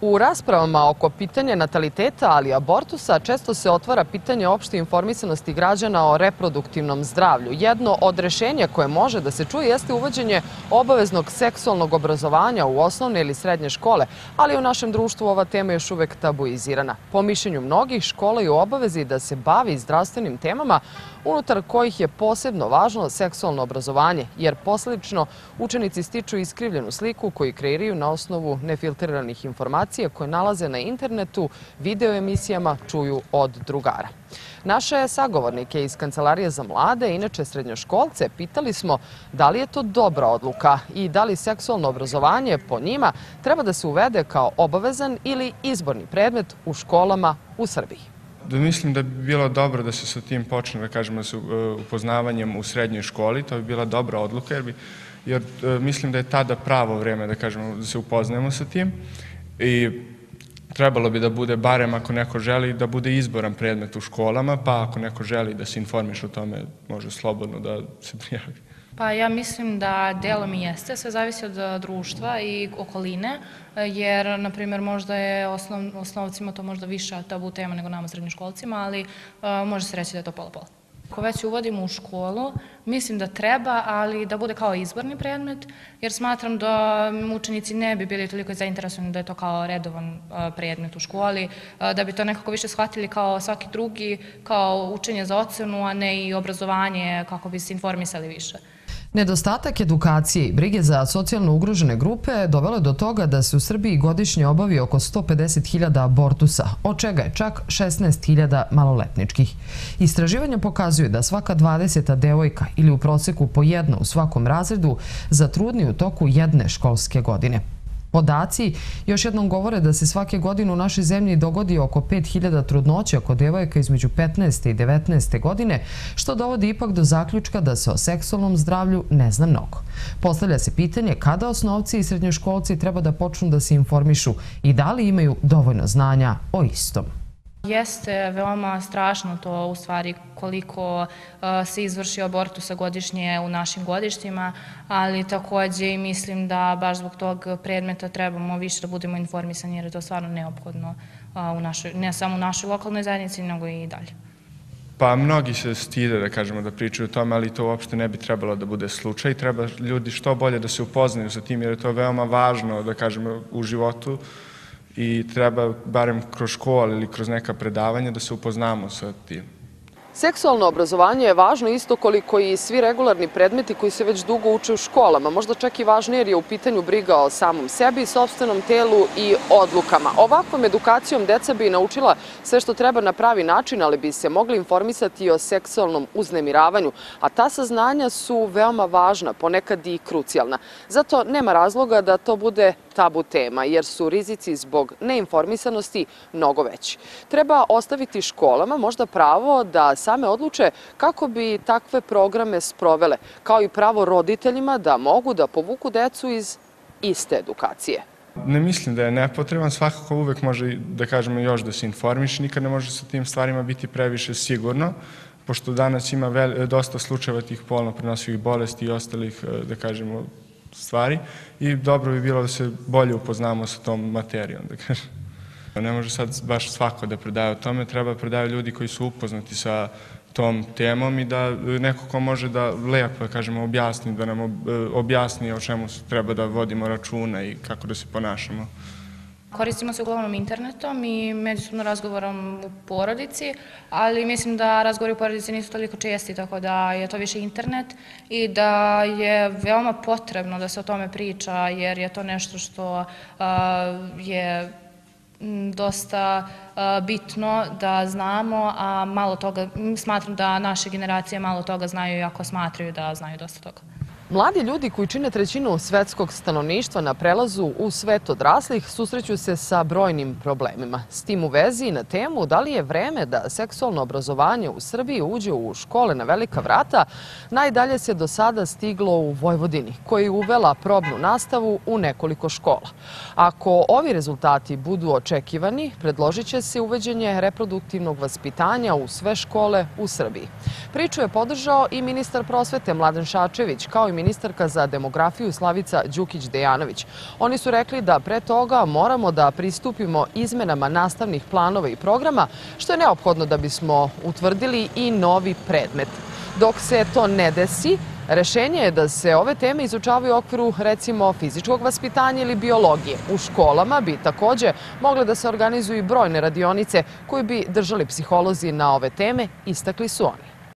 U raspravama oko pitanja nataliteta, ali i abortusa, često se otvara pitanje opšte informisanosti građana o reproduktivnom zdravlju. Jedno od rešenja koje može da se čuje jeste uvođenje obaveznog seksualnog obrazovanja u osnovne ili srednje škole, ali u našem društvu ova tema je još uvek tabuizirana. Po mišljenju mnogih, škola je u obavezi da se bavi zdravstvenim temama, unutar kojih je posebno važno seksualno obrazovanje, jer posledično učenici stiču iskrivljenu sliku koju kreiraju na osnovu nefiltriranih informacija koje nalaze na internetu, videoemisijama, čuju od drugara. Naše sagovornike iz Kancelarije za mlade, inače srednjoškolce, pitali smo da li je to dobra odluka i da li seksualno obrazovanje po njima treba da se uvede kao obavezan ili izborni predmet u školama u Srbiji. Da mislim da bi bilo dobro da se sa tim počne, da kažemo, sa uh, upoznavanjem u srednjoj školi, to bi bila dobra odluka, jer, bi, jer uh, mislim da je tada pravo vreme, da kažemo, da se upoznajemo sa tim i trebalo bi da bude, barem ako neko želi, da bude izboran predmet u školama, pa ako neko želi da se informiš o tome, može slobodno da se prijavi. Pa ja mislim da delom i jeste, sve zavisi od e, društva i okoline, e, jer, na primjer, možda je osnov, osnovcima to možda više tabu tema nego nama srednjoškolcima, ali uh, može se reći da je to pola-pola. Ako već uvodimo u školu, mislim da treba, ali da bude kao izborni predmet, jer smatram da učenici ne bi bili toliko zainteresovani da je to kao redovan predmet u školi, da bi to nekako više shvatili kao svaki drugi, kao učenje za ocenu, a ne i obrazovanje kako bi se informisali više. Nedostatak edukacije i brige za socijalno ugrožene grupe dovele do toga da se u Srbiji godišnje obavi oko 150.000 abortusa, od čega je čak 16.000 maloletničkih. Istraživanja pokazuju da svaka 20. devojka ili u proseku po jedna u svakom razredu zatrudni u toku jedne školske godine. Podaci još jednom govore da se svake godine u našoj zemlji dogodi oko 5000 trudnoća kod devojaka između 15. i 19. godine, što dovodi ipak do zaključka da se o seksualnom zdravlju ne zna mnogo. Postavlja se pitanje kada osnovci i srednjoškolci treba da počnu da se informišu i da li imaju dovoljno znanja o istom. Jeste veoma strašno to u stvari koliko se izvrši abortusa godišnje u našim godištima, ali takođe i mislim da baš zbog tog predmeta trebamo više da budemo informisani jer je to stvarno neophodno u našoj, ne samo u našoj lokalnoj zajednici, nego i dalje. Pa mnogi se stide da kažemo da pričaju o tome, ali to uopšte ne bi trebalo da bude slučaj. Treba ljudi što bolje da se upoznaju sa tim jer je to veoma važno da kažemo u životu i treba barem kroz školu ili kroz neka predavanja da se upoznamo sa tim. Seksualno obrazovanje je važno isto koliko i svi regularni predmeti koji se već dugo uče u školama, možda čak i važnije jer je u pitanju briga o samom sebi, sobstvenom telu i odlukama. Ovakvom edukacijom deca bi naučila sve što treba na pravi način, ali bi se mogli informisati o seksualnom uznemiravanju, a ta saznanja su veoma važna, ponekad i krucijalna. Zato nema razloga da to bude tabu tema, jer su rizici zbog neinformisanosti mnogo veći. Treba ostaviti školama možda pravo da same odluče kako bi takve programe sprovele, kao i pravo roditeljima da mogu da povuku decu iz iste edukacije. Ne mislim da je nepotreban, svakako uvek može da kažemo još da se informiš, nikad ne može sa tim stvarima biti previše sigurno, pošto danas ima dosta slučajeva tih polno prenosivih bolesti i ostalih, da kažemo, stvari i dobro bi bilo da se bolje upoznamo sa tom materijom, da kažem. Ne može sad baš svako da predaje o tome, treba da predaju ljudi koji su upoznati sa tom temom i da neko ko može da lepo, da kažemo, objasni, da nam objasni o čemu treba da vodimo računa i kako da se ponašamo. Koristimo se uglavnom internetom i međusobno razgovorom u porodici, ali mislim da razgovori u porodici nisu toliko česti, tako da je to više internet i da je veoma potrebno da se o tome priča, jer je to nešto što je dosta bitno da znamo, a malo toga, smatram da naše generacije malo toga znaju, iako smatraju da znaju dosta toga. Mladi ljudi koji čine trećinu svetskog stanovništva na prelazu u svet odraslih susreću se sa brojnim problemima. S tim u vezi na temu da li je vreme da seksualno obrazovanje u Srbiji uđe u škole na velika vrata, najdalje se do sada stiglo u Vojvodini, koja je uvela probnu nastavu u nekoliko škola. Ako ovi rezultati budu očekivani, predložit će se uveđenje reproduktivnog vaspitanja u sve škole u Srbiji. Priču je podržao i ministar prosvete Mladen Šačević, kao i ministarka za demografiju Slavica Đukić-Dejanović. Oni su rekli da pre toga moramo da pristupimo izmenama nastavnih planova i programa, što je neophodno da bismo utvrdili i novi predmet. Dok se to ne desi, Rešenje je da se ove teme izučavaju u okviru, recimo, fizičkog vaspitanja ili biologije. U školama bi takođe mogle da se organizuju brojne radionice koje bi držali psiholozi na ove teme, istakli su oni.